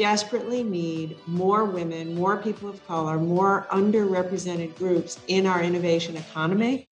desperately need more women, more people of color, more underrepresented groups in our innovation economy.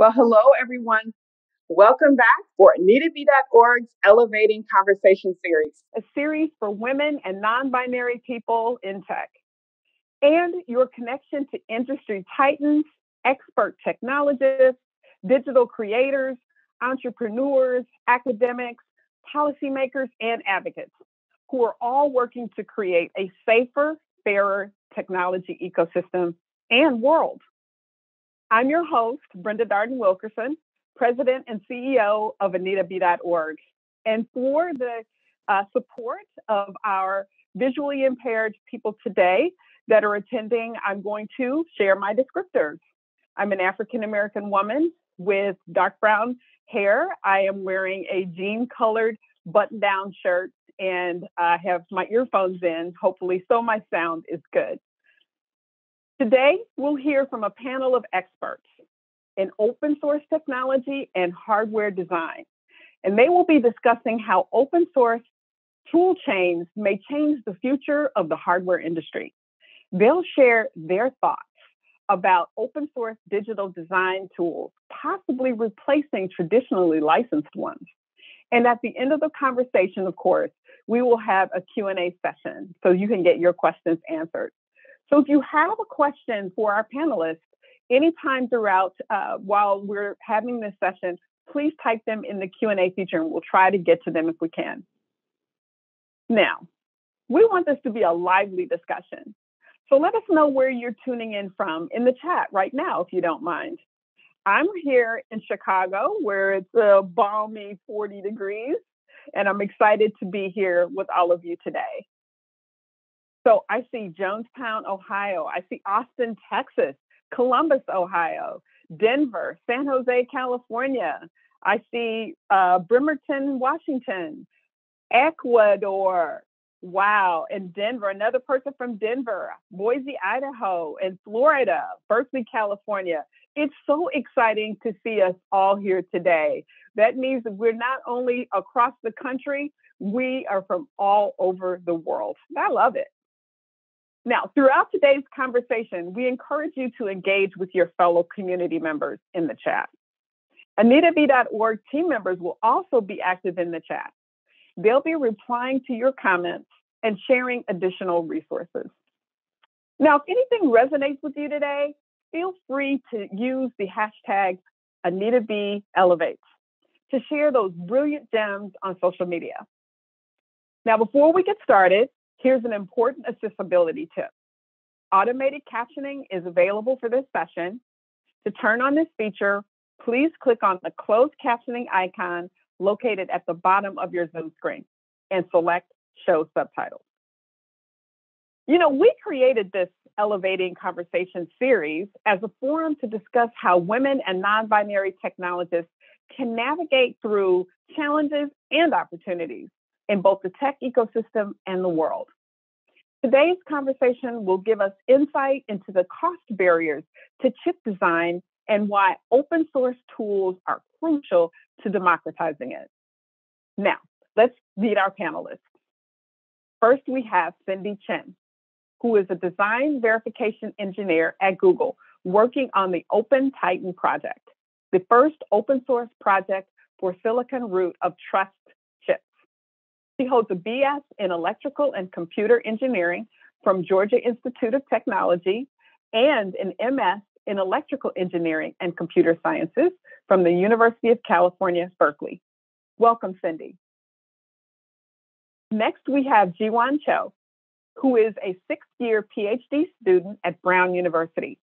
Well, hello, everyone. Welcome back for AnitaB.org's Elevating Conversation Series, a series for women and non binary people in tech, and your connection to industry titans, expert technologists, digital creators, entrepreneurs, academics, policymakers, and advocates who are all working to create a safer, fairer technology ecosystem and world. I'm your host, Brenda Darden Wilkerson, President and CEO of AnitaB.org. And for the uh, support of our visually impaired people today that are attending, I'm going to share my descriptors. I'm an African American woman with dark brown hair. I am wearing a jean colored button down shirt and I have my earphones in, hopefully, so my sound is good. Today, we'll hear from a panel of experts in open source technology and hardware design. And they will be discussing how open source tool chains may change the future of the hardware industry. They'll share their thoughts about open source digital design tools, possibly replacing traditionally licensed ones. And at the end of the conversation, of course, we will have a Q&A session so you can get your questions answered. So if you have a question for our panelists, anytime throughout uh, while we're having this session, please type them in the Q&A feature and we'll try to get to them if we can. Now, we want this to be a lively discussion. So let us know where you're tuning in from in the chat right now, if you don't mind. I'm here in Chicago where it's a balmy 40 degrees, and I'm excited to be here with all of you today. So I see Jonestown, Ohio. I see Austin, Texas, Columbus, Ohio, Denver, San Jose, California. I see uh, Bremerton, Washington, Ecuador. Wow. And Denver, another person from Denver, Boise, Idaho, and Florida, Berkeley, California. It's so exciting to see us all here today. That means that we're not only across the country, we are from all over the world. I love it. Now, throughout today's conversation, we encourage you to engage with your fellow community members in the chat. AnitaB.org team members will also be active in the chat. They'll be replying to your comments and sharing additional resources. Now, if anything resonates with you today, feel free to use the hashtag AnitaB to share those brilliant gems on social media. Now, before we get started, Here's an important accessibility tip. Automated captioning is available for this session. To turn on this feature, please click on the closed captioning icon located at the bottom of your Zoom screen and select Show Subtitles. You know, we created this Elevating Conversation series as a forum to discuss how women and non binary technologists can navigate through challenges and opportunities in both the tech ecosystem and the world. Today's conversation will give us insight into the cost barriers to chip design and why open source tools are crucial to democratizing it. Now, let's meet our panelists. First, we have Cindy Chen, who is a design verification engineer at Google working on the Open Titan project. the first open source project for silicon root of trust. She holds a BS in electrical and computer engineering from Georgia Institute of Technology and an MS in electrical engineering and computer sciences from the University of California, Berkeley. Welcome, Cindy. Next, we have Jiwon Cho, who is a sixth year PhD student at Brown University.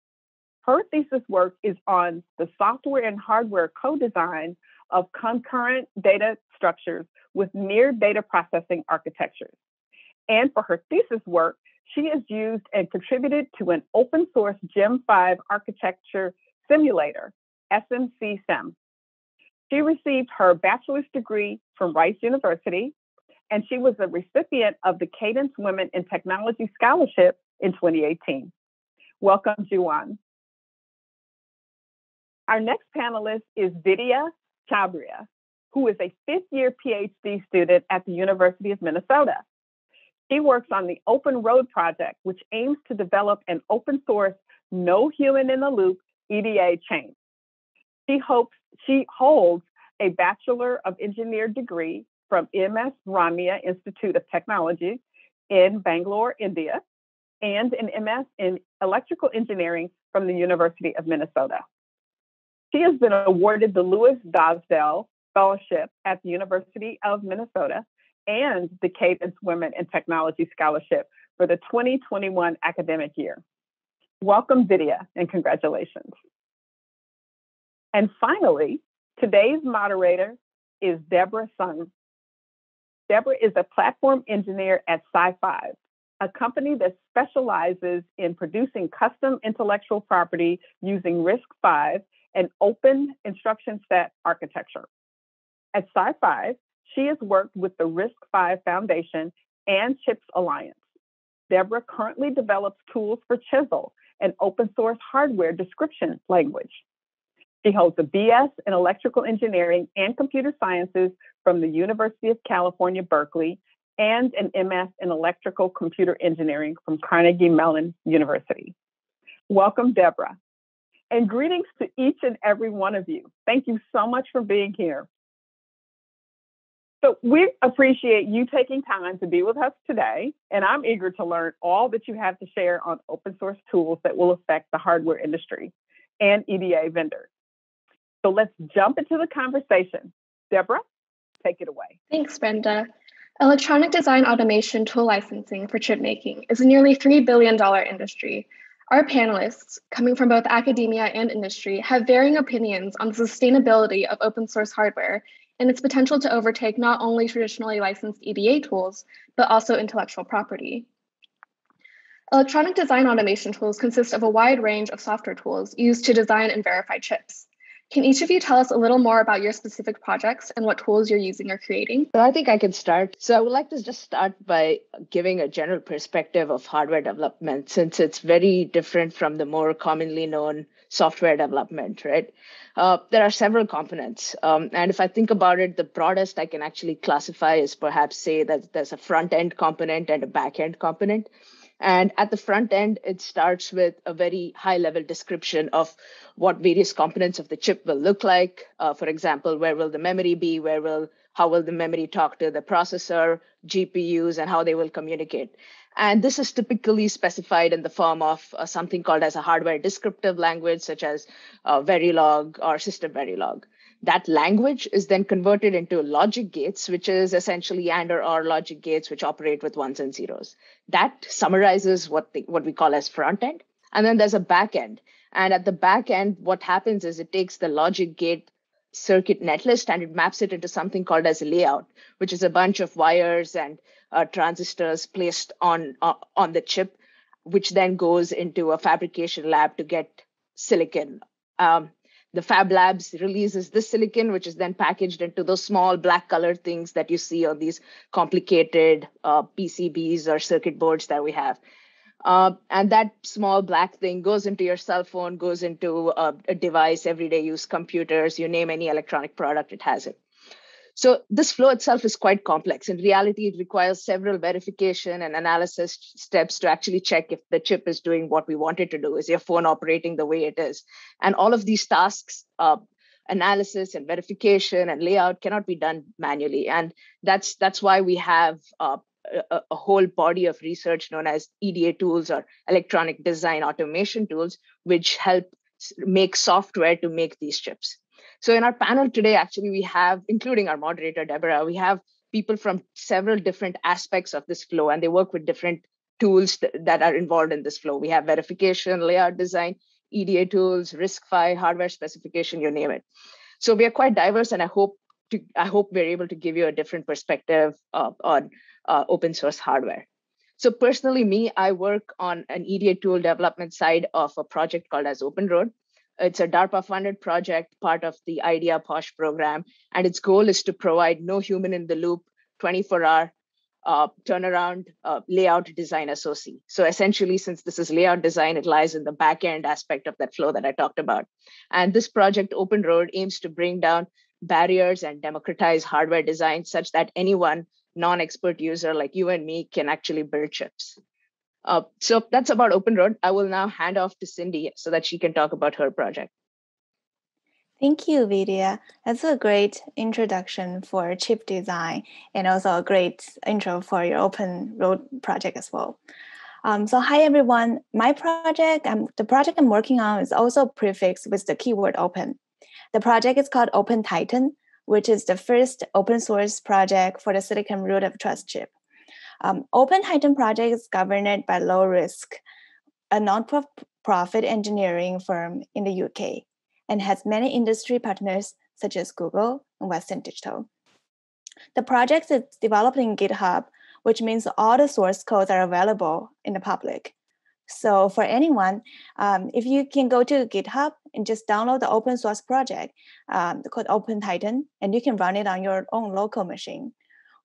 Her thesis work is on the software and hardware co design of concurrent data structures with near data processing architectures. And for her thesis work, she has used and contributed to an open source Gem 5 architecture simulator, SMC Sim. She received her bachelor's degree from Rice University, and she was a recipient of the Cadence Women in Technology Scholarship in 2018. Welcome, Jiwon. Our next panelist is Vidya Chhabria, who is a fifth year PhD student at the University of Minnesota. She works on the Open Road project, which aims to develop an open source, no human in the loop EDA chain. She hopes she holds a Bachelor of Engineer degree from MS Ramaiah Institute of Technology in Bangalore, India, and an MS in Electrical Engineering from the University of Minnesota. She has been awarded the Louise Dosdall Fellowship at the University of Minnesota and the Cadence Women in Technology Scholarship for the 2021 academic year. Welcome, Vidya, and congratulations. And finally, today's moderator is Deborah Soung. Deborah is a platform engineer at SiFive, a company that specializes in producing custom intellectual property using RISC-V and open instruction set architecture. At SiFive, she has worked with the Risk Five Foundation and CHIPS Alliance. Deborah currently develops tools for Chisel, an open source hardware description language. She holds a BS in electrical engineering and computer sciences from the University of California, Berkeley, and an MS in electrical computer engineering from Carnegie Mellon University. Welcome, Deborah and greetings to each and every one of you. Thank you so much for being here. So, we appreciate you taking time to be with us today, and I'm eager to learn all that you have to share on open source tools that will affect the hardware industry and EDA vendors. So, let's jump into the conversation. Deborah, take it away. Thanks, Brenda. Electronic design automation tool licensing for chip making is a nearly $3 billion industry our panelists, coming from both academia and industry, have varying opinions on the sustainability of open source hardware and its potential to overtake not only traditionally licensed EDA tools, but also intellectual property. Electronic design automation tools consist of a wide range of software tools used to design and verify chips. Can each of you tell us a little more about your specific projects and what tools you're using or creating? So I think I can start. So I would like to just start by giving a general perspective of hardware development since it's very different from the more commonly known software development, right? Uh, there are several components. Um, and if I think about it, the broadest I can actually classify is perhaps say that there's a front end component and a back end component. And at the front end, it starts with a very high level description of what various components of the chip will look like. Uh, for example, where will the memory be? Where will how will the memory talk to the processor, GPUs, and how they will communicate? And this is typically specified in the form of uh, something called as a hardware descriptive language, such as uh, Verilog or System Verilog. That language is then converted into logic gates, which is essentially AND or OR logic gates, which operate with ones and zeros. That summarizes what, the, what we call as front end. And then there's a back end. And at the back end, what happens is it takes the logic gate circuit netlist and it maps it into something called as a layout, which is a bunch of wires and uh, transistors placed on uh, on the chip, which then goes into a fabrication lab to get silicon. Um, the Fab Labs releases this silicon, which is then packaged into those small black colored things that you see on these complicated uh, PCBs or circuit boards that we have. Uh, and that small black thing goes into your cell phone, goes into a, a device, everyday use computers, you name any electronic product, it has it. So this flow itself is quite complex. In reality, it requires several verification and analysis steps to actually check if the chip is doing what we want it to do. Is your phone operating the way it is? And all of these tasks uh, analysis and verification and layout cannot be done manually and that's that's why we have uh, a, a, whole body of research known as eda tools or electronic design automation tools which help make software to make these chips so in our panel today actually we have including our moderator deborah we have people from several different aspects of this flow and they work with different tools th- that are involved in this flow we have verification layout design EDA tools, RISC-V, hardware specification, you name it. So we are quite diverse, and I hope to I hope we're able to give you a different perspective uh, on uh, open source hardware. So personally, me, I work on an EDA tool development side of a project called as OpenRoad. It's a DARPA-funded project, part of the IDEA POSH program, and its goal is to provide no human in the loop 24-hour uh, turnaround uh, layout design SOC. So essentially, since this is layout design, it lies in the backend aspect of that flow that I talked about. And this project, OpenRoad, aims to bring down barriers and democratize hardware design such that anyone, non-expert user like you and me, can actually build chips. Uh, so that's about Open Road. I will now hand off to Cindy so that she can talk about her project. Thank you, Vidya. That's a great introduction for chip design and also a great intro for your open road project as well. Um, so hi everyone, my project, um, the project I'm working on is also prefixed with the keyword open. The project is called Open Titan, which is the first open source project for the Silicon Root of Trust chip. Um, open Titan project is governed by lowRISC, a non-profit engineering firm in the UK and has many industry partners such as Google and Western Digital. The project is developed in GitHub, which means all the source codes are available in the public. So for anyone, um, if you can go to GitHub and just download the open source project um, called Open Titan, and you can run it on your own local machine.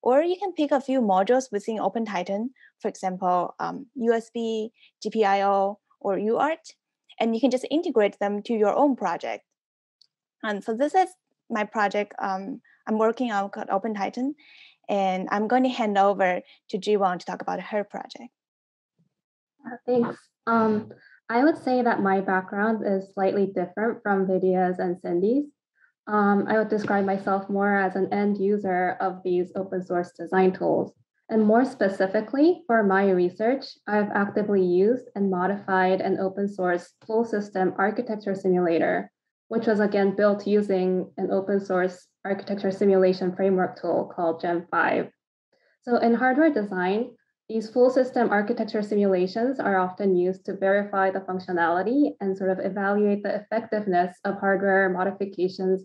Or you can pick a few modules within Open Titan, for example, um, USB, GPIO, or UART, and you can just integrate them to your own project. And so this is my project um, I'm working on called Open Titan, and I'm going to hand over to Jiwon to talk about her project. Uh, thanks. Um, I would say that my background is slightly different from Vidya's and Cindy's. Um, I would describe myself more as an end user of these open source design tools. And more specifically, for my research, I've actively used and modified an open source full system architecture simulator, which was again built using an open source architecture simulation framework tool called Gem5. So in hardware design, these full system architecture simulations are often used to verify the functionality and sort of evaluate the effectiveness of hardware modifications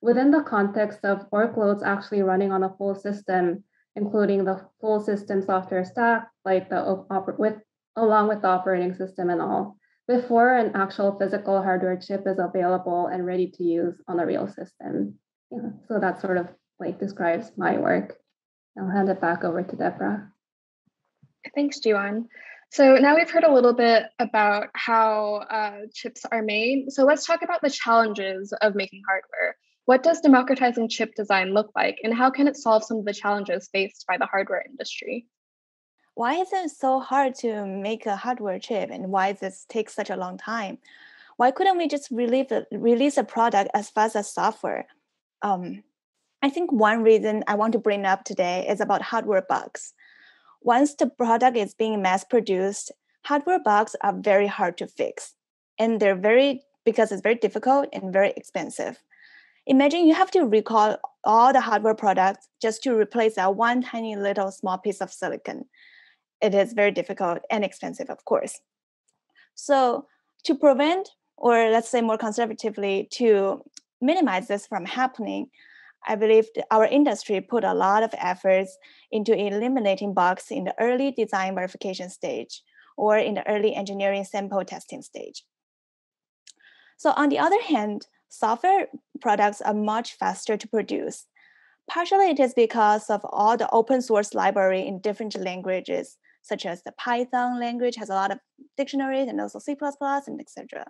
within the context of workloads actually running on a full system including the full system software stack, like the with along with the operating system and all, before an actual physical hardware chip is available and ready to use on a real system. Yeah, so that sort of like describes my work. I'll hand it back over to Deborah. Thanks, Jiwon. So now we've heard a little bit about how uh, chips are made. So let's talk about the challenges of making hardware. What does democratizing chip design look like, and how can it solve some of the challenges faced by the hardware industry? Why is it so hard to make a hardware chip, and why does this take such a long time? Why couldn't we just release a, release a product as fast as software? Um, I think one reason I want to bring up today is about hardware bugs. Once the product is being mass produced, hardware bugs are very hard to fix, and they're very because it's very difficult and very expensive. Imagine you have to recall all the hardware products just to replace that one tiny little small piece of silicon. It is very difficult and expensive, of course. So, to prevent, or let's say more conservatively, to minimize this from happening, I believe our industry put a lot of efforts into eliminating bugs in the early design verification stage or in the early engineering sample testing stage. So, on the other hand, software products are much faster to produce. Partially it is because of all the open source library in different languages, such as the Python language has a lot of dictionaries and also C++ and etc.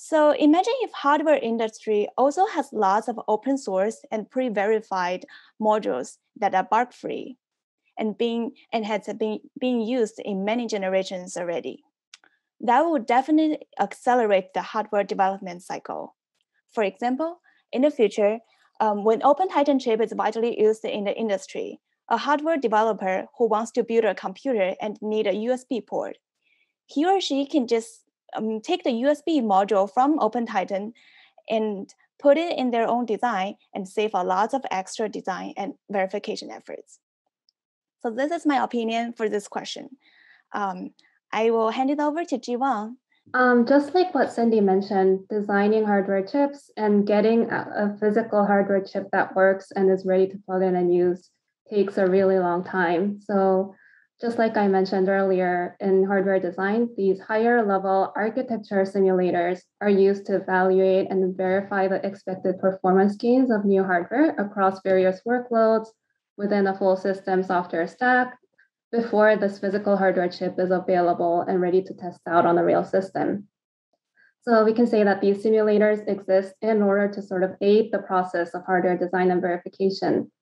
So imagine if hardware industry also has lots of open source and pre-verified modules that are bug-free and being and has been being used in many generations already. That would definitely accelerate the hardware development cycle. For example, In the future, um, when OpenTitan chip is widely used in the industry, a hardware developer who wants to build a computer and need a USB port, he or she can just um, take the USB module from OpenTitan and put it in their own design and save a lot of extra design and verification efforts. So this is my opinion for this question. Um, I will hand it over to Jiwon. Um, just like what Cindy mentioned, designing hardware chips and getting a, a physical hardware chip that works and is ready to plug in and use takes a really long time. So just like I mentioned earlier, in hardware design, these higher level architecture simulators are used to evaluate and verify the expected performance gains of new hardware across various workloads within a full system software stack before this physical hardware chip is available and ready to test out on a real system. So we can say that these simulators exist in order to sort of aid the process of hardware design and verification.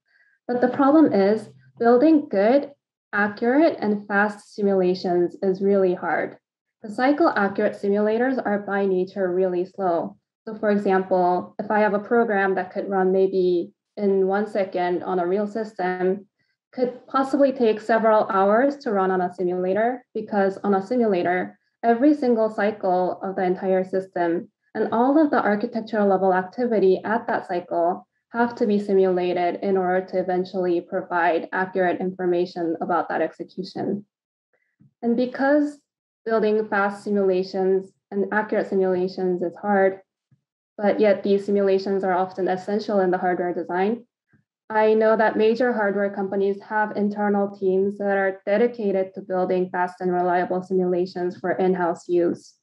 But the problem is building good, accurate, and fast simulations is really hard. The cycle accurate simulators are by nature really slow. So for example, if I have a program that could run maybe in one second on a real system, could possibly take several hours to run on a simulator because on a simulator, every single cycle of the entire system and all of the architectural level activity at that cycle have to be simulated in order to eventually provide accurate information about that execution. And because building fast simulations and accurate simulations is hard, but yet these simulations are often essential in the hardware design, I know that major hardware companies have internal teams that are dedicated to building fast and reliable simulations for in house use.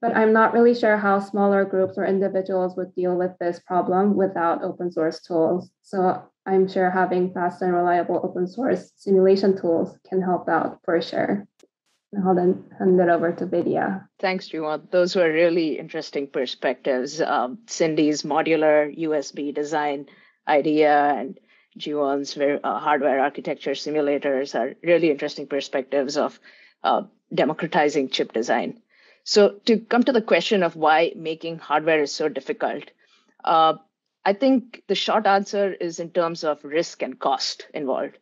But I'm not really sure how smaller groups or individuals would deal with this problem without open source tools. So I'm sure having fast and reliable open source simulation tools can help out for sure. I'll then hand it over to Vidya. Thanks, Jiwon. Those were really interesting perspectives. Um, Cindy's modular USB design idea and Jiwon's uh, hardware architecture simulators are really interesting perspectives of uh, democratizing chip design. So to come to the question of why making hardware is so difficult, uh, I think the short answer is in terms of risk and cost involved.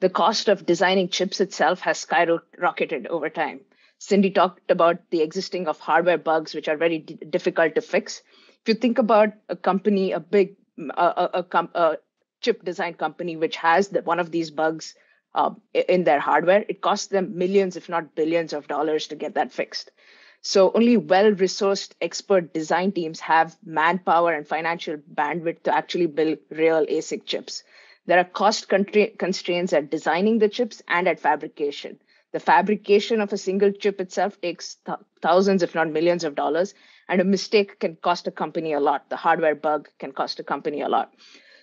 The cost of designing chips itself has skyrocketed over time. Cindy talked about the existing of hardware bugs, which are very d- difficult to fix. If you think about a company, a big a, a, a, chip design company which has the, one of these bugs uh, in their hardware, it costs them millions, if not billions, of dollars to get that fixed. So only well-resourced expert design teams have manpower and financial bandwidth to actually build real ASIC chips. There are cost constraints at designing the chips and at fabrication. The fabrication of a single chip itself takes th- thousands, if not millions of dollars, and a mistake can cost a company a lot. The hardware bug can cost a company a lot.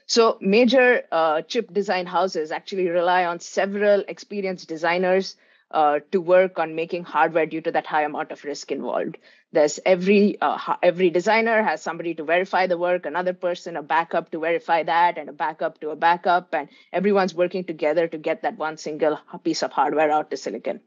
So major uh, chip design houses actually rely on several experienced designers uh, to work on making hardware due to that high amount of risk involved. There's every uh, every designer has somebody to verify the work, another person a backup to verify that, and a backup to a backup, and everyone's working together to get that one single piece of hardware out to silicon.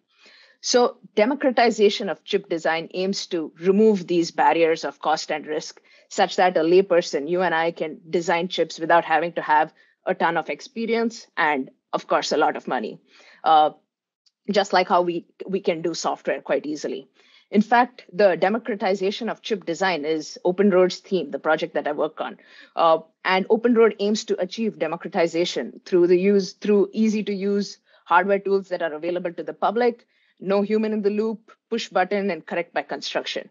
So democratization of chip design aims to remove these barriers of cost and risk such that a layperson, you and I, can design chips without having to have a ton of experience and, of course, a lot of money. Uh, just like how we, we can do software quite easily. In fact, the democratization of chip design is OpenRoad's theme, the project that I work on. Uh, and OpenRoad aims to achieve democratization through the use through easy to use hardware tools that are available to the public, no human in the loop, push button, and correct by construction.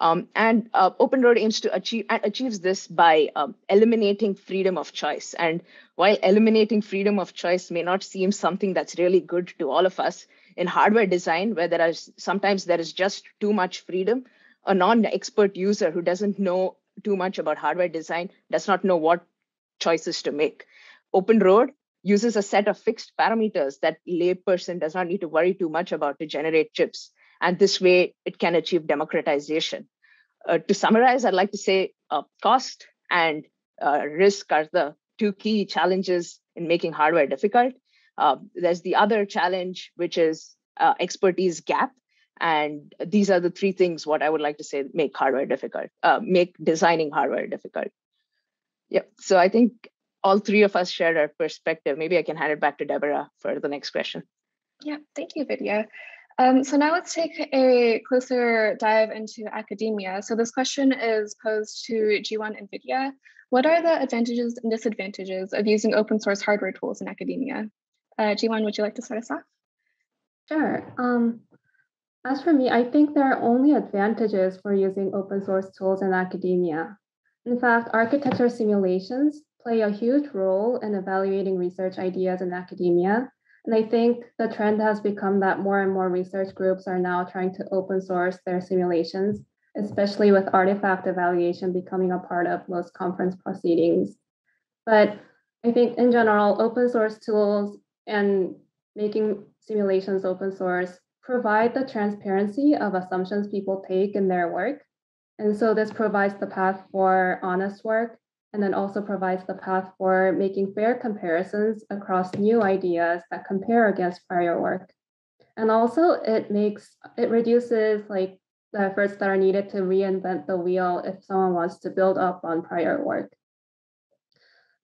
Um, and uh, OpenRoad aims to achieve and achieves this by um, eliminating freedom of choice. And while eliminating freedom of choice may not seem something that's really good to all of us, in hardware design, where there is sometimes there is just too much freedom, a non-expert user who doesn't know too much about hardware design does not know what choices to make. OpenRoad uses a set of fixed parameters that layperson does not need to worry too much about to generate chips. And this way, it can achieve democratization. Uh, to summarize, I'd like to say uh, cost and uh, risk are the two key challenges in making hardware difficult. Uh, there's the other challenge, which is uh, expertise gap. And these are the three things what I would like to say make hardware difficult, uh, make designing hardware difficult. Yep. So I think all three of us shared our perspective. Maybe I can hand it back to Deborah for the next question. Yeah, thank you, Vidya. Um, so now let's take a closer dive into academia. So this question is posed to Jiwon and Vidya. What are the advantages and disadvantages of using open source hardware tools in academia? Uh, Jiwon, would you like to start us off? Sure. Um, as for me, I think there are only advantages for using open source tools in academia. In fact, architecture simulations play a huge role in evaluating research ideas in academia. And I think the trend has become that more and more research groups are now trying to open source their simulations, especially with artifact evaluation becoming a part of most conference proceedings. But I think in general, open source tools and making simulations open source provide the transparency of assumptions people take in their work. And so this provides the path for honest work and then also provides the path for making fair comparisons across new ideas that compare against prior work. And also it makes, it reduces like the efforts that are needed to reinvent the wheel if someone wants to build up on prior work.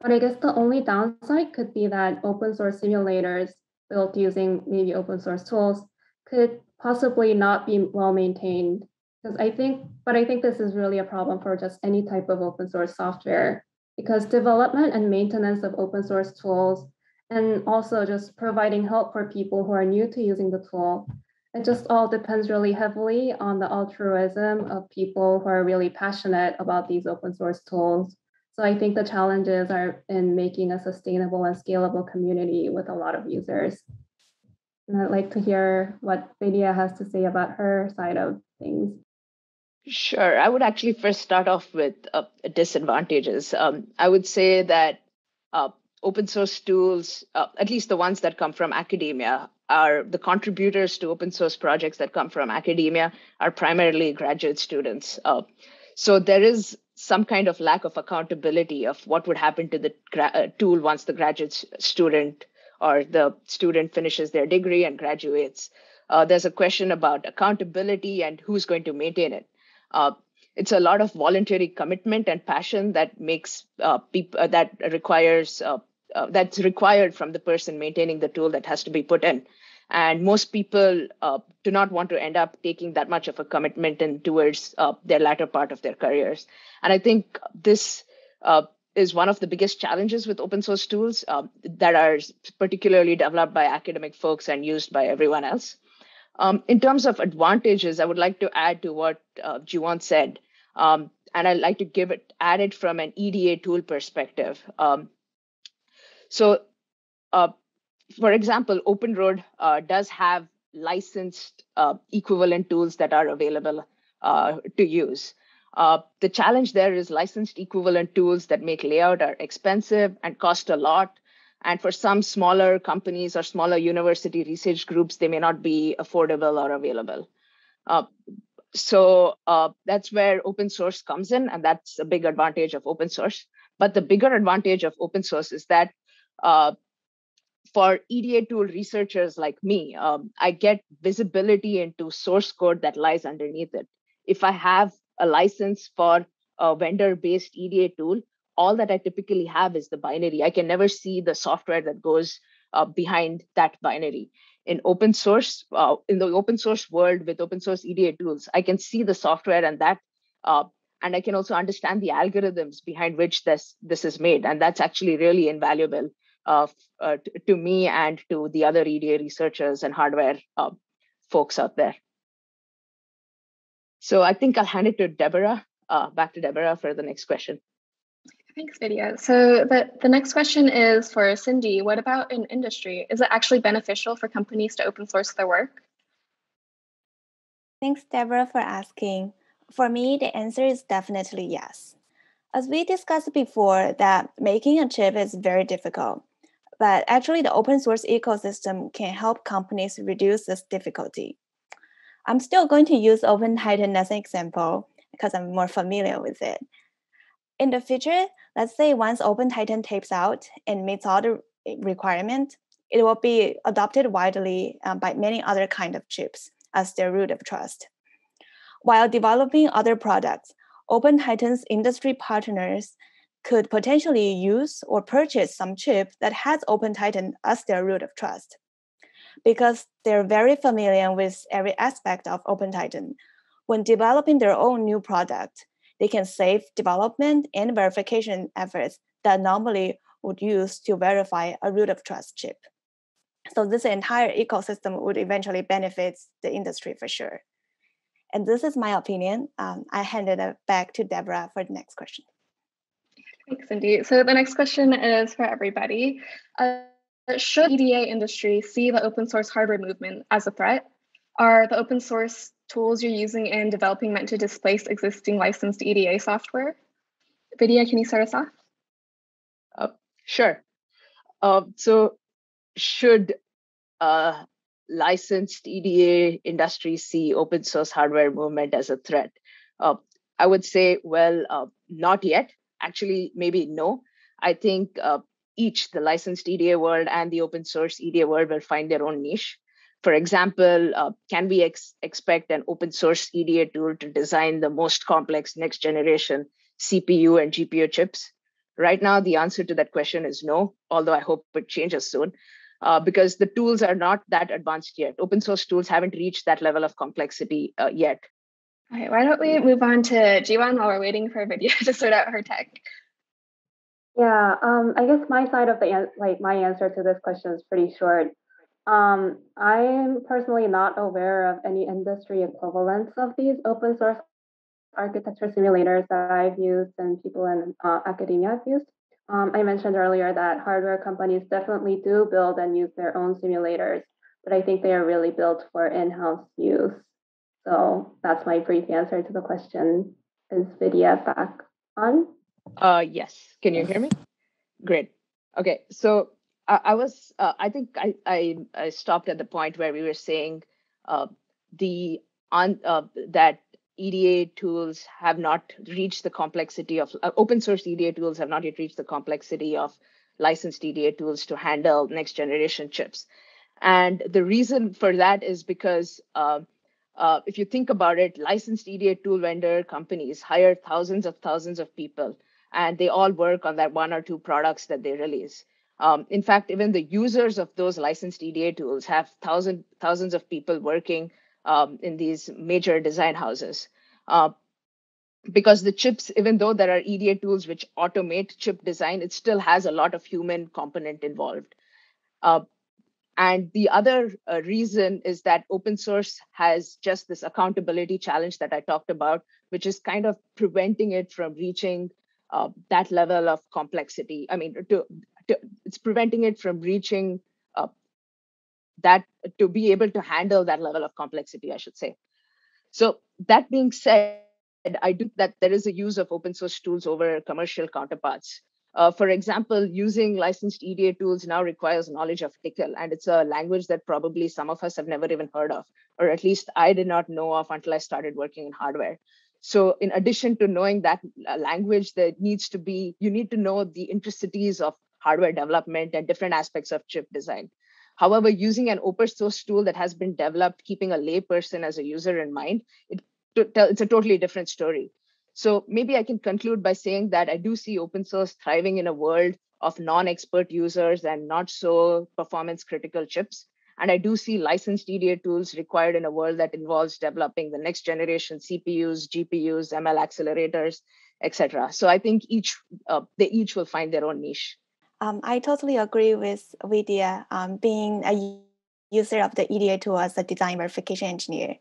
But I guess the only downside could be that open source simulators built using maybe open source tools could possibly not be well maintained because I think, but I think this is really a problem for just any type of open source software because development and maintenance of open source tools and also just providing help for people who are new to using the tool, it just all depends really heavily on the altruism of people who are really passionate about these open source tools. So I think the challenges are in making a sustainable and scalable community with a lot of users. And I'd like to hear what Vidya has to say about her side of things. Sure. I would actually first start off with uh, disadvantages. Um, I would say that uh, open source tools, uh, at least the ones that come from academia, are the contributors to open source projects that come from academia are primarily graduate students. Uh, so there is some kind of lack of accountability of what would happen to the gra- uh, tool once the graduate student or the student finishes their degree and graduates. Uh, there's a question about accountability and who's going to maintain it. Uh, it's a lot of voluntary commitment and passion that makes uh, people uh, that requires uh, uh, that's required from the person maintaining the tool that has to be put in. And most people uh, do not want to end up taking that much of a commitment in towards their latter part of their careers. And i think this is one of the biggest challenges with open source tools that are particularly developed by academic folks and used by everyone else um, in terms of advantages, I would like to add to what uh, Jiwon said, um, and I'd like to give it add it from an EDA tool perspective. Um, so, uh, for example, OpenRoad uh, does have licensed uh, equivalent tools that are available uh, to use. Uh, the challenge there is licensed equivalent tools that make layout are expensive and cost a lot and for some smaller companies or smaller university research groups, they may not be affordable or available. Uh, so uh, that's where open source comes in, and that's a big advantage of open source. But the bigger advantage of open source is that uh, for EDA tool researchers like me, um, I get visibility into source code that lies underneath it. If I have a license for a vendor based EDA tool, all that I typically have is the binary. I can never see the software that goes uh, behind that binary. In open source, uh, in the open source world with open source EDA tools, I can see the software and that, uh, and I can also understand the algorithms behind which this this is made, and that's actually really invaluable uh, uh, to, to me and to the other EDA researchers and hardware uh, folks out there. So I think I'll hand it to Deborah, back to Deborah for the next question. Thanks, Vidya. So the, the next question is for Cindy. What about in industry? Is it actually beneficial for companies to open source their work? Thanks, Deborah, for asking. For me, the answer is definitely yes. As we discussed before, that making a chip is very difficult, but actually the open source ecosystem can help companies reduce this difficulty. I'm still going to use OpenTitan as an example because I'm more familiar with it. In the future, let's say once OpenTitan tapes out and meets all the requirements, it will be adopted widely um, by many other kind of chips as their root of trust. While developing other products, OpenTitan's industry partners could potentially use or purchase some chip that has OpenTitan as their root of trust. Because they're very familiar with every aspect of OpenTitan, when developing their own new product, they can save development and verification efforts that normally would use to verify a root of trust chip. So this entire ecosystem would eventually benefit the industry for sure. And this is my opinion. Um, I hand it back to Deborah for the next question. Thanks, Cindy. So the next question is for everybody. Uh, should EDA industry see the open source hardware movement as a threat? Are the open source tools you're using in developing meant to displace existing licensed EDA software? Vidya, can you start us off? Uh, sure. Uh, so should uh, licensed EDA industry see open source hardware movement as a threat? Uh, I would say, well, uh, not yet. Actually, maybe no. I think uh, each, the licensed EDA world and the open source EDA world, will find their own niche. For example, uh, can we ex- expect an open source EDA tool to design the most complex next generation CPU and GPU chips? Right now, the answer to that question is no, although I hope it changes soon uh, because the tools are not that advanced yet. Open source tools haven't reached that level of complexity uh, yet. All right, why don't we move on to Jiwon while we're waiting for Vidya to sort out her tech? Yeah, um, I guess my side of the like my answer to this question is pretty short. Um, I'm personally not aware of any industry equivalents of these open source architecture simulators that I've used and people in uh, academia have used. Um, I mentioned earlier that hardware companies definitely do build and use their own simulators, but I think they are really built for in-house use. So that's my brief answer to the question. Is Vidya back on? Uh, yes. Can you hear me? Great. Okay. So I, I was, uh, I think I, I, I, stopped at the point where we were saying uh, the on uh, that EDA tools have not reached the complexity of uh, open source EDA tools have not yet reached the complexity of licensed EDA tools to handle next generation chips. And the reason for that is because uh, uh, if you think about it, licensed EDA tool vendor companies hire thousands of thousands of people, and they all work on that one or two products that they release. Um, in fact, even the users of those licensed EDA tools have thousand, thousands of people working um, in these major design houses. Uh, because the chips, even though there are EDA tools which automate chip design, it still has a lot of human component involved. Uh, and the other uh, reason is that open source has just this accountability challenge that I talked about, which is kind of preventing it from reaching uh, that level of complexity. I mean, to, to, it's preventing it from reaching uh, that to be able to handle that level of complexity, I should say. So that being said, I do that there is a use of open source tools over commercial counterparts. Uh, for example, using licensed EDA tools now requires knowledge of Tcl, and it's a language that probably some of us have never even heard of, or at least I did not know of until I started working in hardware. So, in addition to knowing that uh, language, there needs to be you need to know the intricacies of hardware development and different aspects of chip design. However, using an open source tool that has been developed, keeping a layperson as a user in mind, it, it's a totally different story. So maybe I can conclude by saying that I do see open source thriving in a world of non-expert users and not so performance critical chips. And I do see licensed EDA tools required in a world that involves developing the next generation CPUs, GPUs, ML accelerators, etc. So I think each uh, they each will find their own niche. Um, I totally agree with Vidya. Um, being a user of the EDA tool as a design verification engineer,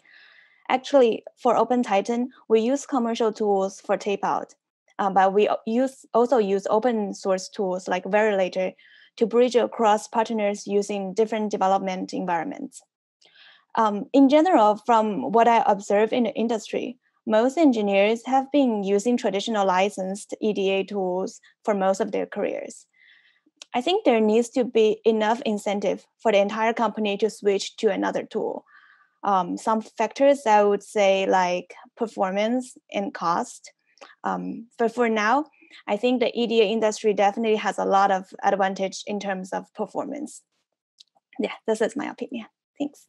actually for OpenTitan, we use commercial tools for tape out, um, but we use also use open source tools like Verilator to bridge across partners using different development environments. Um, in general, from what I observe in the industry, most engineers have been using traditional licensed EDA tools for most of their careers. I think there needs to be enough incentive for the entire company to switch to another tool. Um, some factors I would say like performance and cost. Um, but for now, I think the EDA industry definitely has a lot of advantage in terms of performance. Yeah, this is my opinion. Thanks.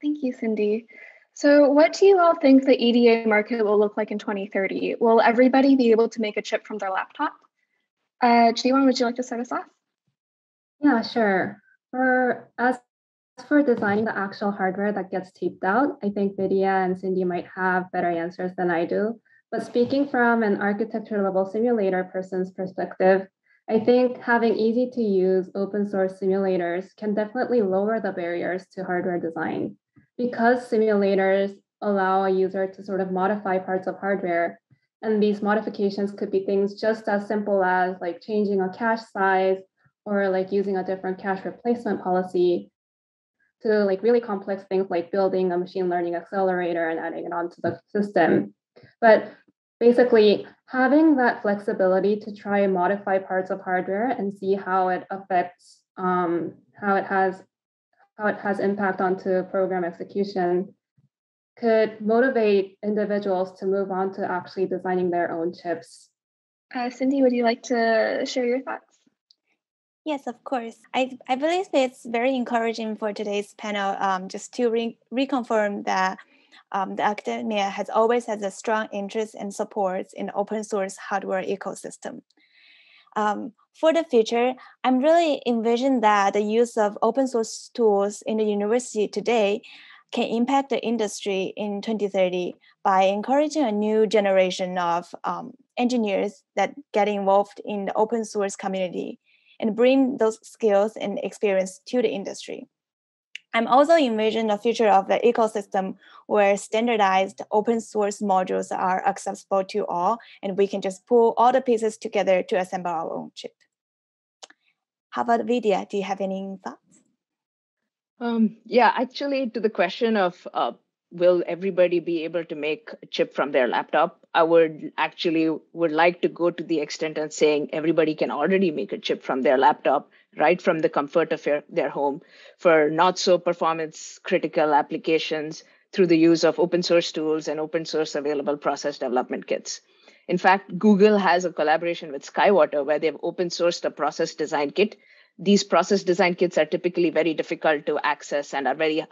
Thank you, Cindy. So, what do you all think the EDA market will look like in 2030? Will everybody be able to make a chip from their laptop? Uh, would you like to start us off? Yeah, sure. For as for designing the actual hardware that gets taped out, I think Vidya and Cindy might have better answers than I do. But speaking from an architecture level simulator person's perspective, I think having easy to use open source simulators can definitely lower the barriers to hardware design. Because simulators allow a user to sort of modify parts of hardware, and these modifications could be things just as simple as like changing a cache size or like using a different cache replacement policy to like really complex things like building a machine learning accelerator and adding it onto the system. But basically, having that flexibility to try and modify parts of hardware and see how it affects um, how it has how it has impact onto program execution could motivate individuals to move on to actually designing their own chips. Uh, Cindy, would you like to share your thoughts? Yes, of course. I, I believe it's very encouraging for today's panel um, just to re- reconfirm that um, the academia has always had a strong interest and support in open source hardware ecosystem. Um, for the future, I'm really envision that the use of open source tools in the university today can impact the industry in 2030 by encouraging a new generation of um, engineers that get involved in the open source community and bring those skills and experience to the industry. I'm also envisioning a future of the ecosystem where standardized open source modules are accessible to all, and we can just pull all the pieces together to assemble our own chip. How about Vidya? Do you have any thoughts? Um, yeah, actually, to the question of uh, will everybody be able to make a chip from their laptop i would actually would like to go to the extent of saying everybody can already make a chip from their laptop right from the comfort of your, their home for not so performance critical applications through the use of open source tools and open source available process development kits. In fact google has a collaboration with skywater where they've open sourced a process design kit these process design kits are typically very difficult to access and are very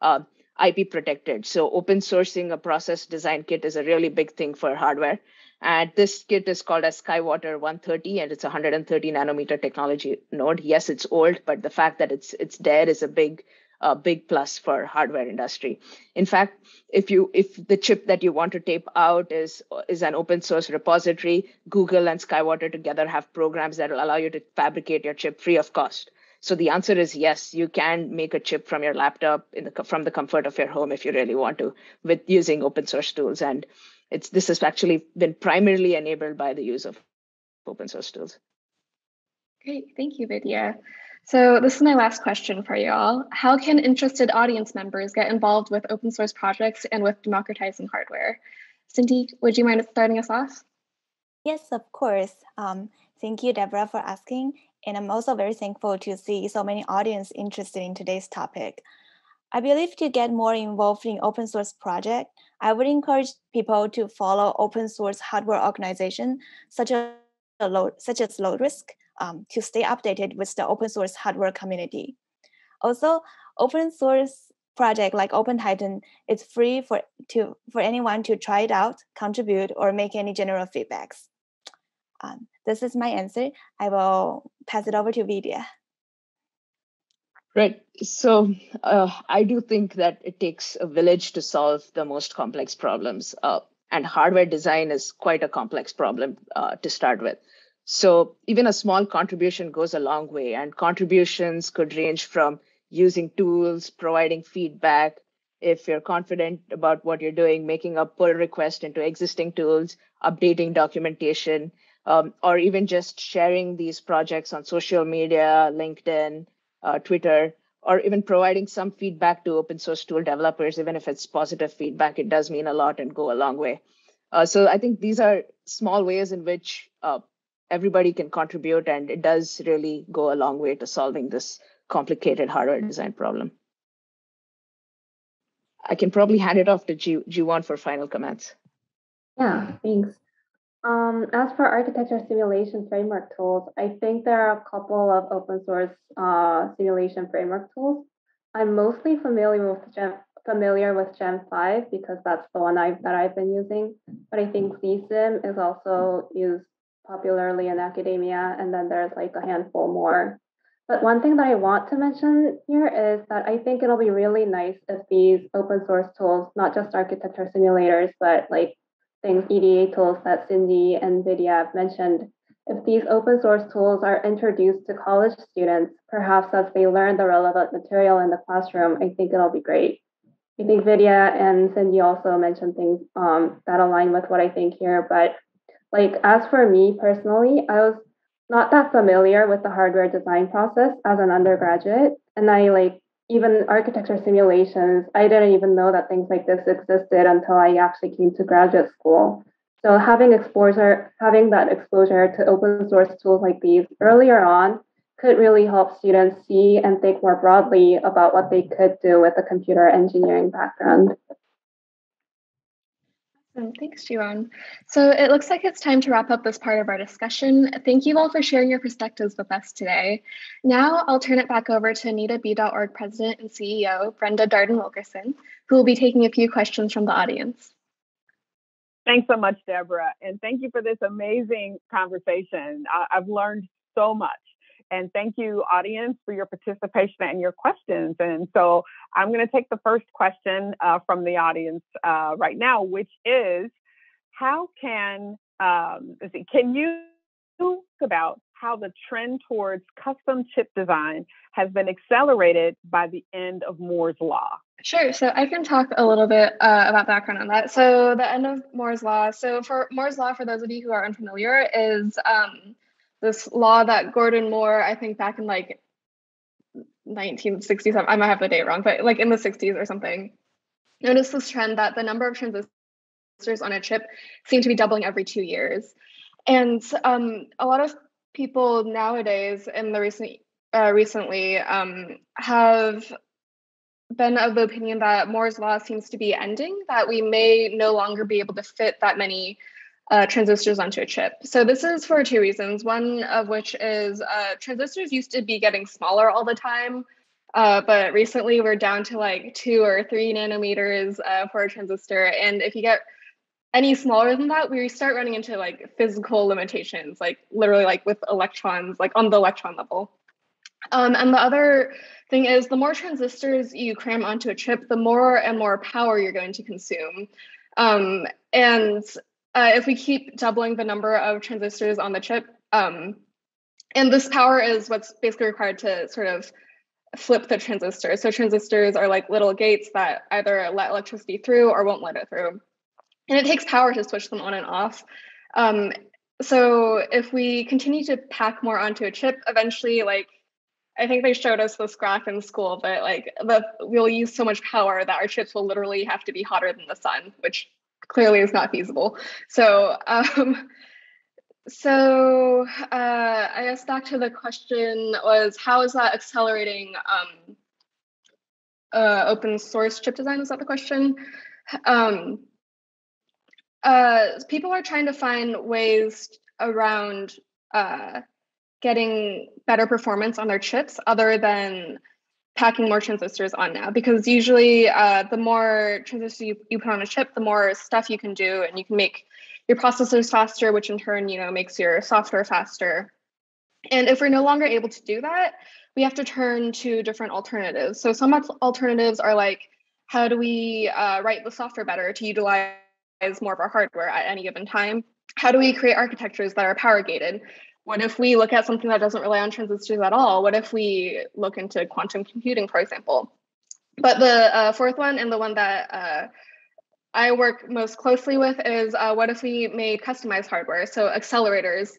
uh, IP protected. So open sourcing a process design kit is a really big thing for hardware. And this kit is called as Skywater 130, and it's 130 nanometer technology node. Yes, it's old, but the fact that it's it's there is a big a big plus for hardware industry. In fact, if you if the chip that you want to tape out is is an open source repository, Google and Skywater together have programs that will allow you to fabricate your chip free of cost. So the answer is yes, you can make a chip from your laptop in the, from the comfort of your home if you really want to, with using open source tools. And it's this has actually been primarily enabled by the use of open source tools. Great, thank you, Vidya. So this is my last question for you all. How can interested audience members get involved with open source projects and with democratizing hardware? Cindy, would you mind starting us off? Yes, of course. Um, thank you, Deborah, for asking. And I'm also very thankful to see so many audience interested in today's topic. I believe to get more involved in open source project, I would encourage people to follow open source hardware organization such as such as lowRISC um, to stay updated with the open source hardware community. Also, open source project like OpenTitan is free for to for anyone to try it out, contribute, or make any general feedbacks. Um, this is my answer. I will pass it over to Vidya. Right. So uh, I do think that it takes a village to solve the most complex problems. Uh, and hardware design is quite a complex problem uh, to start with. So even a small contribution goes a long way. And contributions could range from using tools, providing feedback, if you're confident about what you're doing, making a pull request into existing tools, updating documentation, um, or even just sharing these projects on social media, LinkedIn, uh, Twitter, or even providing some feedback to open source tool developers, even if it's positive feedback, it does mean a lot and go a long way. Uh, so I think these are small ways in which uh, everybody can contribute, and it does really go a long way to solving this complicated hardware design problem. I can probably hand it off to Ji- Jiwon for final comments. Yeah, thanks. Um, as for architecture simulation framework tools, I think there are a couple of open source uh, simulation framework tools. I'm mostly familiar with Gem, familiar with Gem 5 because that's the one I've, that I've been using. But I think ZSim is also used popularly in academia, and then there's like a handful more. But one thing that I want to mention here is that I think it'll be really nice if these open source tools, not just architecture simulators, but like things EDA tools that Cindy and Vidya have mentioned, if these open source tools are introduced to college students, perhaps as they learn the relevant material in the classroom, I think it'll be great. I think Vidya and Cindy also mentioned things um, that align with what I think here. But like as for me personally, I was not that familiar with the hardware design process as an undergraduate. And I like even architecture simulations, I didn't even know that things like this existed until I actually came to graduate school. So having exposure, having that exposure to open source tools like these earlier on could really help students see and think more broadly about what they could do with a computer engineering background. Awesome. Thanks, Jiwon. So it looks like it's time to wrap up this part of our discussion. Thank you all for sharing your perspectives with us today. Now I'll turn it back over to AnitaB.org President and CEO, Brenda Darden Wilkerson, who will be taking a few questions from the audience. Thanks so much, Deborah. And thank you for this amazing conversation. I've learned so much. And thank you, audience, for your participation and your questions. And so I'm going to take the first question uh, from the audience uh, right now, which is how can, um, see, can you talk about how the trend towards custom chip design has been accelerated by the end of Moore's Law? Sure. So I can talk a little bit uh, about background on that. So the end of Moore's Law. So for Moore's Law, for those of you who are unfamiliar, is um, this law that Gordon Moore, I think back in like 1967, I might have the date wrong, but like in the 60s or something, noticed this trend that the number of transistors on a chip seemed to be doubling every two years. And um, a lot of people nowadays in the recent uh, recently um, have been of the opinion that Moore's law seems to be ending, that we may no longer be able to fit that many uh, transistors onto a chip. So this is for two reasons. One of which is uh, transistors used to be getting smaller all the time, uh, but recently we're down to like two or three nanometers uh, for a transistor. And if you get any smaller than that, we start running into like physical limitations, like literally like with electrons, like on the electron level. Um, and the other thing is the more transistors you cram onto a chip, the more and more power you're going to consume. Um, and uh, if we keep doubling the number of transistors on the chip, um, and this power is what's basically required to sort of flip the transistor. So transistors are like little gates that either let electricity through or won't let it through. And it takes power to switch them on and off. Um, so if we continue to pack more onto a chip, eventually, like I think they showed us this graph in school, but like the, we'll use so much power that our chips will literally have to be hotter than the sun, which clearly is not feasible. So, um, so uh, I guess back to the question was how is that accelerating um, uh, open source chip design? Is that the question? Um, uh, people are trying to find ways around uh, getting better performance on their chips other than packing more transistors on now because usually uh, the more transistors you, you put on a chip the more stuff you can do and you can make your processors faster which in turn you know makes your software faster. And if we're no longer able to do that we have to turn to different alternatives. So some alternatives are like how do we uh, write the software better to utilize more of our hardware at any given time? How do we create architectures that are power gated what if we look at something that doesn't rely on transistors at all? What if we look into quantum computing, for example? But the uh, fourth one, and the one that uh, I work most closely with, is uh, what if we made customized hardware? So accelerators,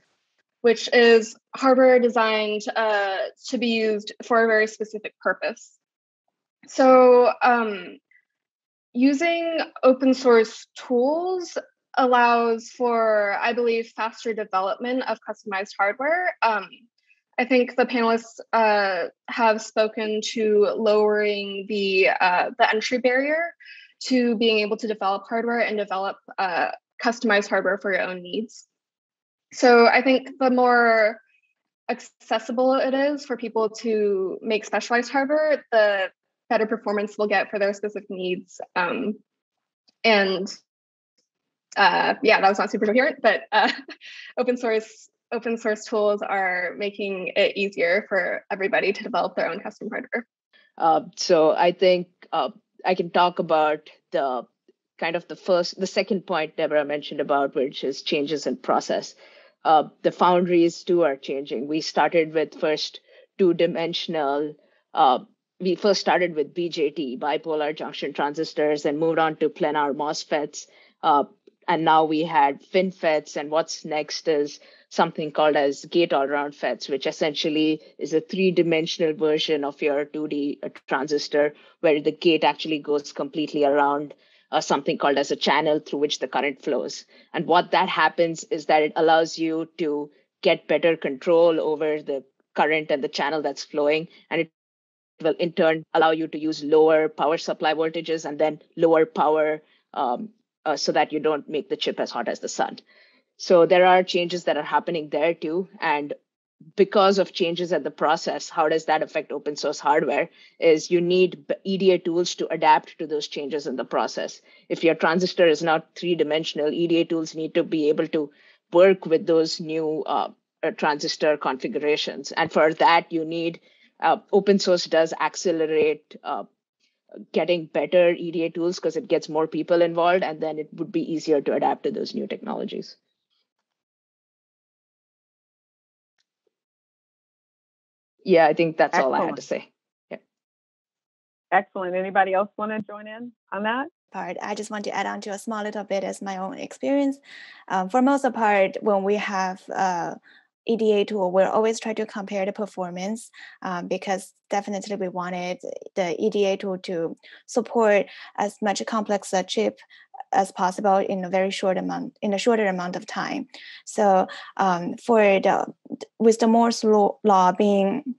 which is hardware designed uh, to be used for a very specific purpose. So um, using open source tools allows for, I believe, faster development of customized hardware. Um, I think the panelists uh, have spoken to lowering the uh, the entry barrier to being able to develop hardware and develop uh, customized hardware for your own needs. So I think the more accessible it is for people to make specialized hardware, the better performance they'll get for their specific needs. Um, and uh, yeah, that was not super coherent, but uh, open source open source tools are making it easier for everybody to develop their own custom hardware. Uh, so I think uh, I can talk about the kind of the first, the second point Deborah mentioned about, which is changes in process. Uh, the foundries too are changing. We started with first two dimensional. We first started with BJT, bipolar junction transistors, and moved on to planar MOSFETs. Uh, and now we had FinFETs, and what's next is something called as gate all-around FETs, which essentially is a three-dimensional version of your 2D uh, transistor, where the gate actually goes completely around uh, something called as a channel through which the current flows. And what that happens is that it allows you to get better control over the current and the channel that's flowing. And it will in turn allow you to use lower power supply voltages and then lower power um, uh, so that you don't make the chip as hot as the sun. So there are changes that are happening there too. And because of changes at the process, how does that affect open source hardware? Is you need EDA tools to adapt to those changes in the process. If your transistor is not three dimensional, EDA tools need to be able to work with those new uh, uh, transistor configurations. And for that, you need uh, open source does accelerate uh, getting better EDA tools because it gets more people involved, and then it would be easier to adapt to those new technologies. yeah, I think that's Excellent. all I had to say. Yeah. Excellent. Anybody else want to join in on that? Part. I just want to add on to a small little bit as my own experience. Um, for most of part, when we have uh, EDA tool, we're always try to compare the performance um, because definitely we wanted the EDA tool to support as much complex a chip as possible in a very short amount in a shorter amount of time. So um, for the with the Moore's law being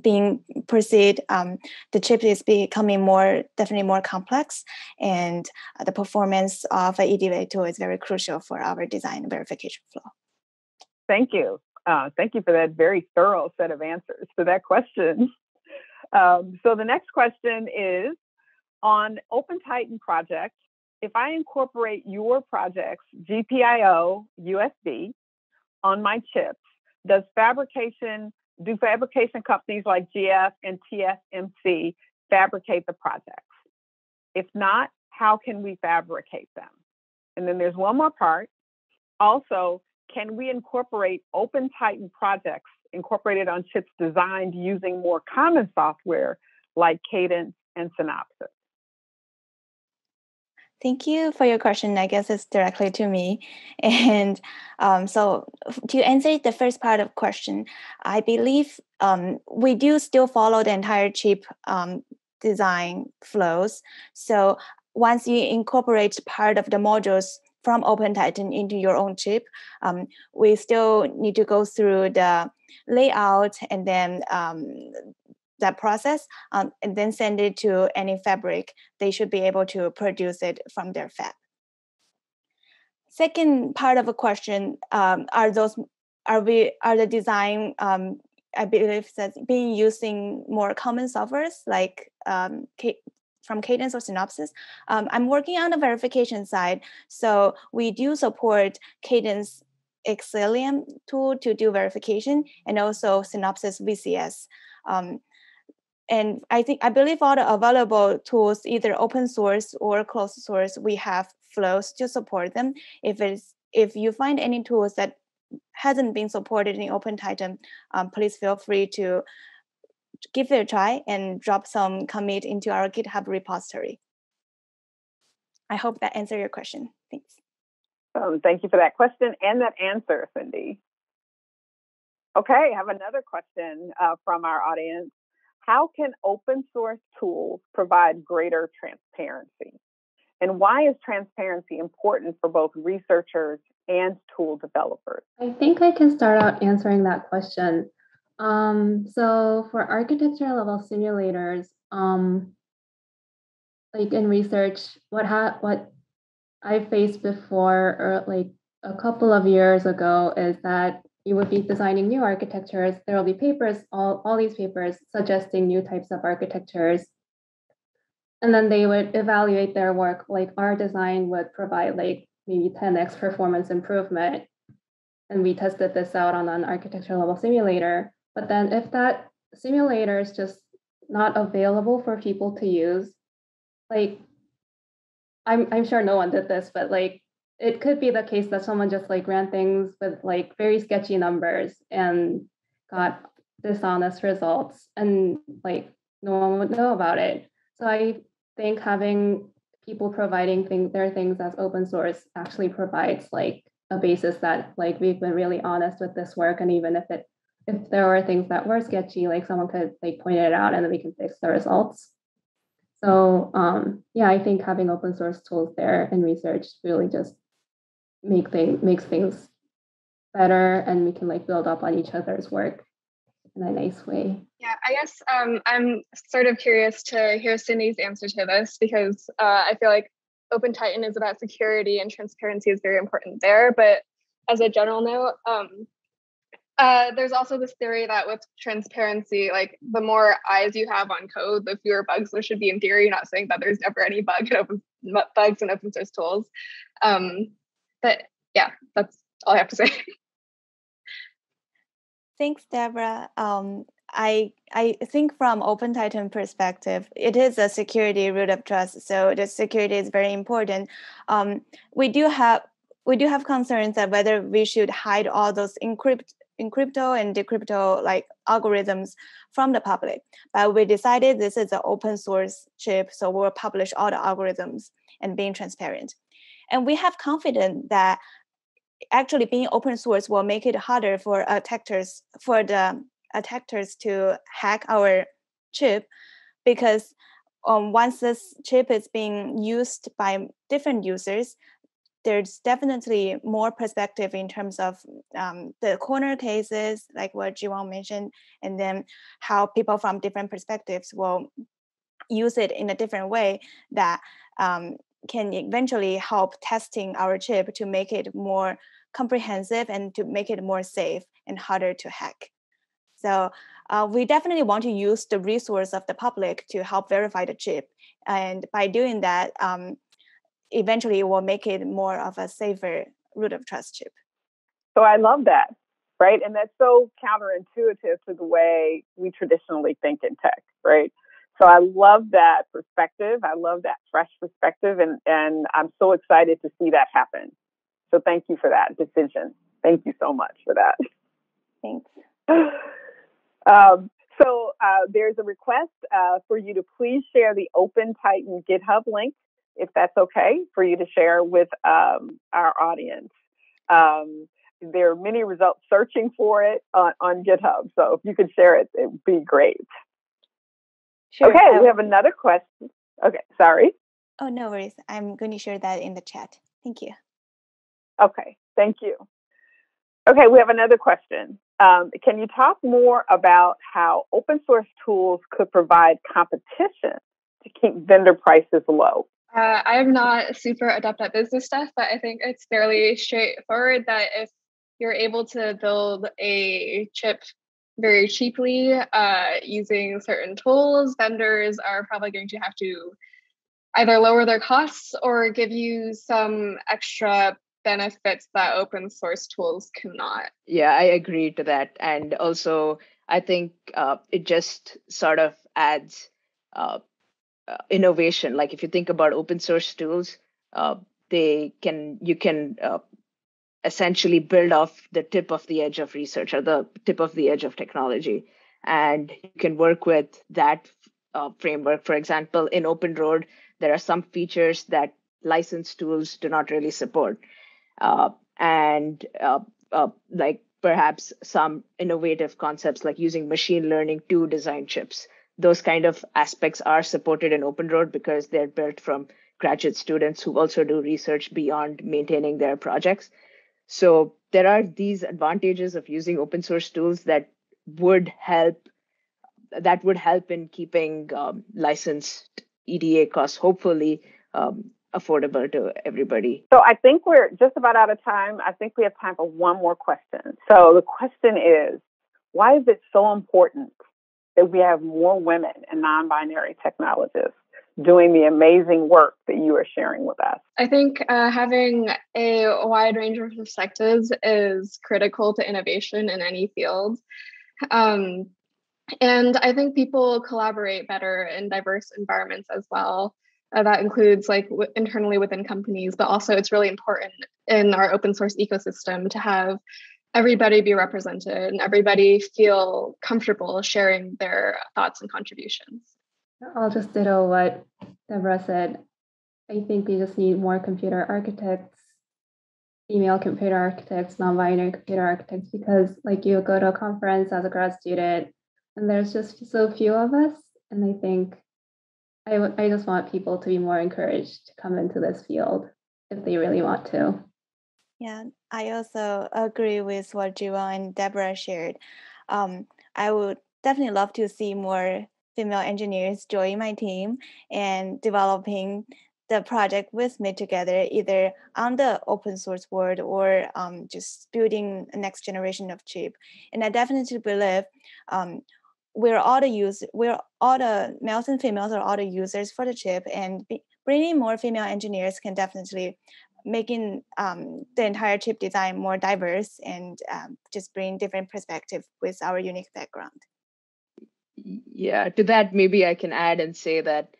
being pursued, um, the chip is becoming more definitely more complex, and the performance of an EDA tool is very crucial for our design verification flow. Thank you. Uh, thank you for that very thorough set of answers to that question. Um, so the next question is on OpenTitan project if I incorporate your project's GPIO USB on my chips, does fabrication do fabrication companies like GF and TSMC fabricate the projects? If not, how can we fabricate them? And then there's one more part. Also, can we incorporate OpenTitan projects incorporated on chips designed using more common software like Cadence and Synopsys? Thank you for your question. I guess it's directly to me. And um, so, to answer the first part of question, I believe um, we do still follow the entire chip um, design flows. So, once you incorporate part of the modules from OpenTitan into your own chip, um, we still need to go through the layout and then um, that process um, and then send it to any fabric, they should be able to produce it from their fab. Second part of a question um, are those are we are the design um, I believe that being using more common softwares like um, from Cadence or Synopsys. Um, I'm working on the verification side, so we do support Cadence Xcelium tool to do verification and also Synopsys VCS. Um, and I think I believe all the available tools, either open source or closed source, we have flows to support them. If it's if you find any tools that hasn't been supported in OpenTitan, um, please feel free to give it a try and drop some commit into our GitHub repository. I hope that answered your question. Thanks. Um, thank you for that question and that answer, Cindy. Okay, I have another question uh, from our audience how can open source tools provide greater transparency? And why is transparency important for both researchers and tool developers? I think I can start out answering that question. Um, so for architecture level simulators, um, like in research, what ha- what I faced before or like a couple of years ago is that you would be designing new architectures. There will be papers, all, all these papers suggesting new types of architectures. And then they would evaluate their work, like our design would provide like maybe 10x performance improvement. And we tested this out on an architecture level simulator. But then if that simulator is just not available for people to use, like I'm I'm sure no one did this, but like it could be the case that someone just like ran things with like very sketchy numbers and got dishonest results and like no one would know about it. So I think having people providing things their things as open source actually provides like a basis that like we've been really honest with this work and even if it if there were things that were sketchy like someone could like point it out and then we can fix the results so um, yeah i think having open source tools there in research really just make things makes things better and we can like build up on each other's work in a nice way. Yeah, I guess um, I'm sort of curious to hear Cindy's answer to this because uh, I feel like OpenTitan is about security and transparency is very important there. But as a general note, um, uh, there's also this theory that with transparency, like the more eyes you have on code, the fewer bugs there should be in theory. Not saying that there's never any bug in open bugs in open source tools. Um, but yeah, that's all I have to say. Thanks, Deborah. Um, I I think from OpenTitan perspective, it is a security root of trust. So the security is very important. Um, we do have we do have concerns that whether we should hide all those encrypt encrypto and decrypto like algorithms from the public. But we decided this is an open source chip, so we'll publish all the algorithms and being transparent. And we have confidence that actually being open source will make it harder for attackers for the attackers to hack our chip because um, once this chip is being used by different users there's definitely more perspective in terms of um, the corner cases like what Jiwon mentioned and then how people from different perspectives will use it in a different way that um, can eventually help testing our chip to make it more comprehensive and to make it more safe and harder to hack. So uh, we definitely want to use the resource of the public to help verify the chip. And by doing that, um, eventually it will make it more of a safer root of trust chip. So I love that, right? And that's so counterintuitive to the way we traditionally think in tech, right? So I love that perspective. I love that fresh perspective, and and I'm so excited to see that happen. So thank you for that decision. Thank you so much for that. Thanks. Um, so uh, there's a request uh, for you to please share the Open Titan GitHub link, if that's okay, for you to share with um, our audience. Um, there are many results searching for it on, on GitHub. So if you could share it, it would be great. Sure. Okay, we have another question. Okay, sorry. Oh, no worries. I'm going to share that in the chat. Thank you. Okay, thank you. Okay, we have another question. Um, can you talk more about how open source tools could provide competition to keep vendor prices low? Uh, I am not super adept at business stuff, but I think it's fairly straightforward that if you're able to build a chip very cheaply uh, using certain tools, vendors are probably going to have to either lower their costs or give you some extra benefits that open source tools cannot. Yeah, I agree to that. And also, I think uh, it just sort of adds uh, uh, innovation. Like if you think about open source tools, uh, they can you can uh, essentially build off the tip of the edge of research or the tip of the edge of technology, and you can work with that uh, framework. For example, in OpenROAD, there are some features that licensed tools do not really support uh, and uh, like perhaps some innovative concepts like using machine learning to design chips. Those kind of aspects are supported in OpenROAD because they're built from graduate students who also do research beyond maintaining their projects. So there are these advantages of using open source tools that would help that would help in keeping um, licensed EDA costs hopefully um, affordable to everybody. So I think we're just about out of time. I think we have time for one more question. So the question is why is it so important that we have more women and non binary technologists? doing the amazing work that you are sharing with us. I think uh, having a wide range of perspectives is critical to innovation in any field. Um, and I think people collaborate better in diverse environments as well. Uh, that includes like w- internally within companies, but also it's really important in our open source ecosystem to have everybody be represented and everybody feel comfortable sharing their thoughts and contributions. I'll just ditto what Deborah said. I think we just need more computer architects, female computer architects, non-binary computer architects, because like you go to a conference as a grad student and there's just so few of us. And I think I, w- I just want people to be more encouraged to come into this field if they really want to. Yeah, I also agree with what Jiwon and Deborah shared. Um, I would definitely love to see more female engineers join my team and developing the project with me together, either on the open source world or um, just building a next generation of chip. And I definitely believe um, we're all the use we're all the males and females are all the users for the chip and be, bringing more female engineers can definitely making um, the entire chip design more diverse and um, just bring different perspective with our unique background yeah to that maybe i can add and say that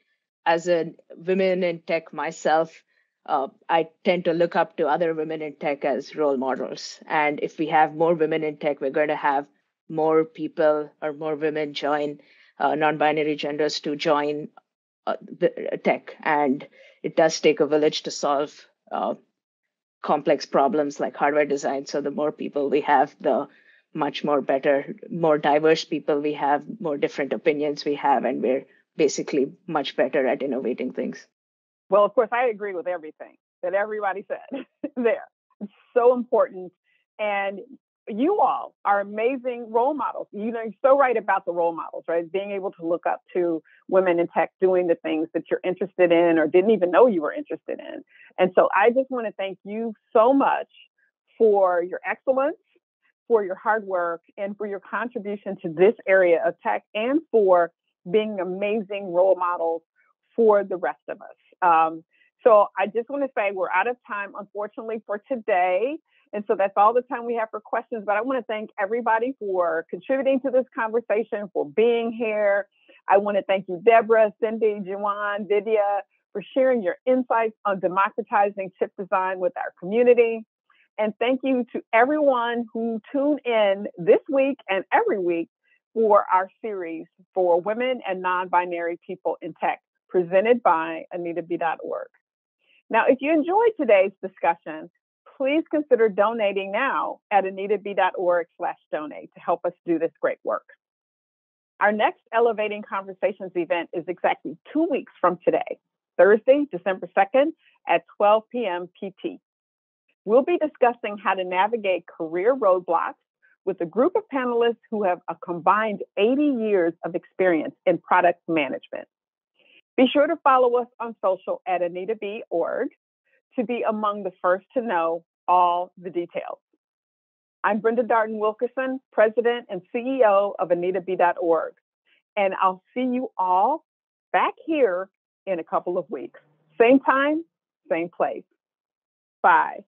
as a women in tech myself uh, I tend to look up to other women in tech as role models. And if we have more women in tech, we're going to have more people or more women join uh, non-binary genders to join uh, the uh, tech and it does take a village to solve uh, complex problems like hardware design. So the more people we have the much more better more diverse people we have more different opinions we have and we're basically much better at innovating things. Well of course i agree with everything that everybody said there. It's so important. And you all are amazing role models. You know, you're so right about the role models, right? Being able to look up to women in tech doing the things that you're interested in or didn't even know you were interested in. And so I just want to thank you so much for your excellence, for your hard work, and for your contribution to this area of tech and for being amazing role models for the rest of us. Um, so I just want to say we're out of time, unfortunately, for today. And so that's all the time we have for questions. But I want to thank everybody for contributing to this conversation, for being here. I want to thank you, Deborah, Cindy, Jiwon, Vidya, for sharing your insights on democratizing chip design with our community. And thank you to everyone who tuned in this week and every week for our series for women and non binary people in tech, presented by AnitaB.org. Now, if you enjoyed today's discussion, please consider donating now at anitab.org slash donate to help us do this great work. Our next Elevating Conversations event is exactly two weeks from today, Thursday, December 2nd at 12 p.m. PT. We'll be discussing how to navigate career roadblocks with a group of panelists who have a combined 80 years of experience in product management. Be sure to follow us on social at anitab.org to be among the first to know all the details. I'm Brenda Darden Wilkerson, President and CEO of AnitaB.org, and I'll see you all back here in a couple of weeks. Same time, same place. Bye.